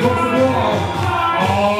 against the wall. Oh.